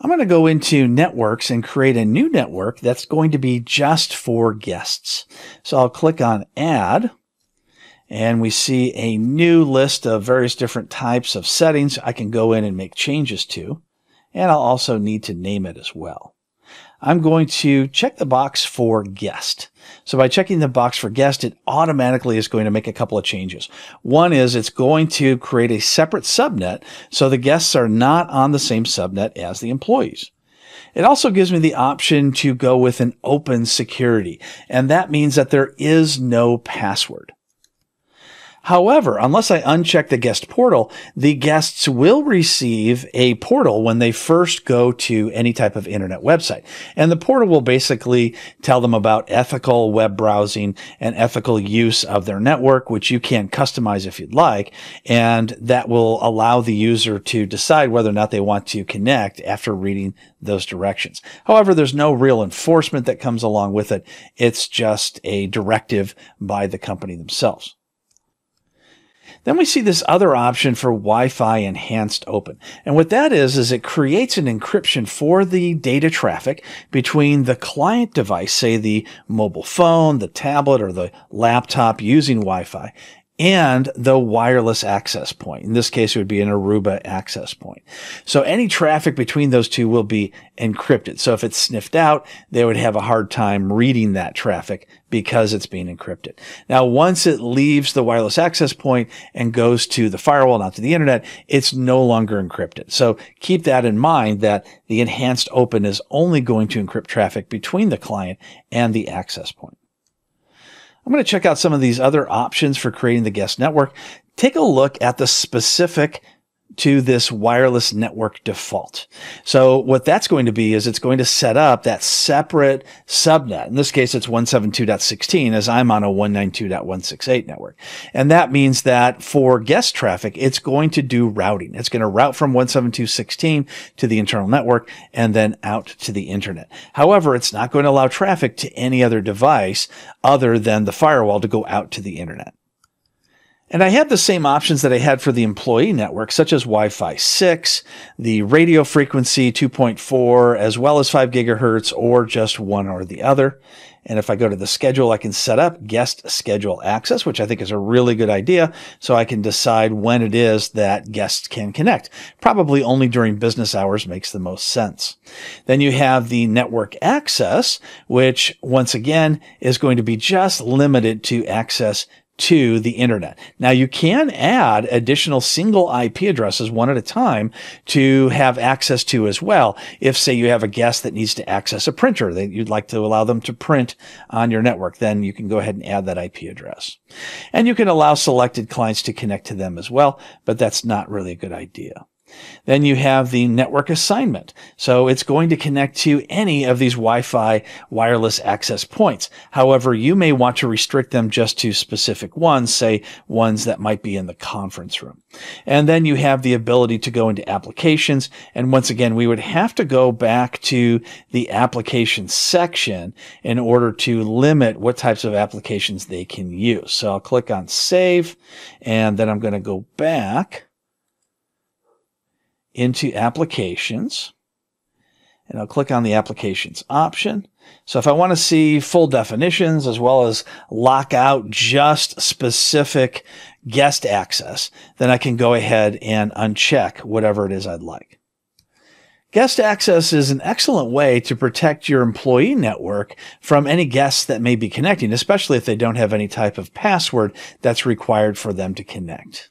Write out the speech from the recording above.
I'm going to go into networks and create a new network that's going to be just for guests. So I'll click on add and we see a new list of various different types of settings I can go in and make changes to. And I'll also need to name it as well. I'm going to check the box for guest. So by checking the box for guest, it automatically is going to make a couple of changes. One is it's going to create a separate subnet so the guests are not on the same subnet as the employees. It also gives me the option to go with an open security, and that means that there is no password. However, unless I uncheck the guest portal, the guests will receive a portal when they first go to any type of internet website. And the portal will basically tell them about ethical web browsing and ethical use of their network, which you can customize if you'd like. And that will allow the user to decide whether or not they want to connect after reading those directions. However, there's no real enforcement that comes along with it. It's just a directive by the company themselves. Then we see this other option for Wi-Fi enhanced open. And what that is, is it creates an encryption for the data traffic between the client device, say the mobile phone, the tablet, or the laptop using Wi-Fi, and the wireless access point. In this case, it would be an Aruba access point. So any traffic between those two will be encrypted. So if it's sniffed out, they would have a hard time reading that traffic because it's being encrypted. Now, once it leaves the wireless access point and goes to the firewall, not to the internet, it's no longer encrypted. So keep that in mind that the enhanced open is only going to encrypt traffic between the client and the access point. I'm going to check out some of these other options for creating the guest network. Take a look at the specific to this wireless network default. So what that's going to be is it's going to set up that separate subnet. In this case, it's 172.16 as I'm on a 192.168 network. And that means that for guest traffic, it's going to do routing. It's going to route from 172.16 to the internal network and then out to the internet. However, it's not going to allow traffic to any other device other than the firewall to go out to the internet. And I had the same options that I had for the employee network, such as Wi-Fi 6, the radio frequency 2.4, as well as 5 gigahertz, or just one or the other. And if I go to the schedule, I can set up guest schedule access, which I think is a really good idea. So I can decide when it is that guests can connect. Probably only during business hours makes the most sense. Then you have the network access, which once again is going to be just limited to access to the internet. Now you can add additional single IP addresses one at a time to have access to as well. If say you have a guest that needs to access a printer that you'd like to allow them to print on your network, then you can go ahead and add that IP address. And you can allow selected clients to connect to them as well, but that's not really a good idea. Then you have the network assignment. So it's going to connect to any of these Wi-Fi wireless access points. However, you may want to restrict them just to specific ones, say ones that might be in the conference room. And then you have the ability to go into applications. And once again, we would have to go back to the application section in order to limit what types of applications they can use. So I'll click on save and then I'm going to go back into applications and I'll click on the applications option. So if I want to see full definitions as well as lock out just specific guest access, then I can go ahead and uncheck whatever it is I'd like. Guest access is an excellent way to protect your employee network from any guests that may be connecting, especially if they don't have any type of password that's required for them to connect.